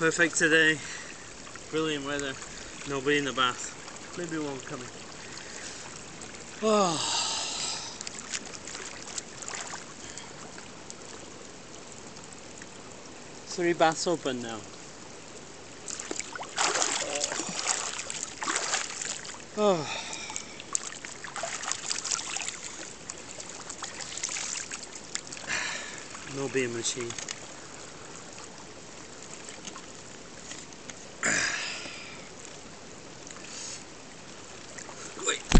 Perfect today. Brilliant weather. Nobody in the bath. Maybe one coming. Oh. Three baths open now. Oh. No beer machine. Wait.